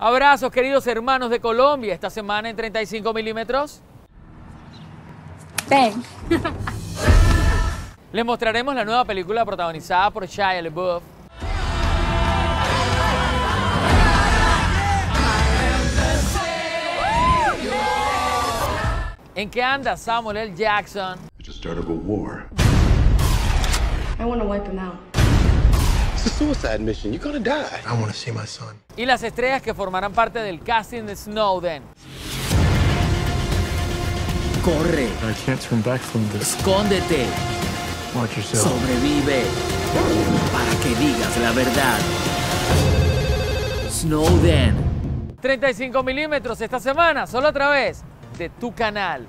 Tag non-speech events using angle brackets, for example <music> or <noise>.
Abrazos, queridos hermanos de Colombia. Esta semana en 35 milímetros. Ven. <laughs> Les mostraremos la nueva película protagonizada por Shia LaBeouf. ¿En qué anda Samuel L. Jackson? I want to wipe him out. Y las estrellas que formarán parte del casting de Snowden. Corre, I can't turn back from this. escóndete, Watch yourself. sobrevive, para que digas la verdad. Snowden. 35 milímetros esta semana, solo a través de tu canal.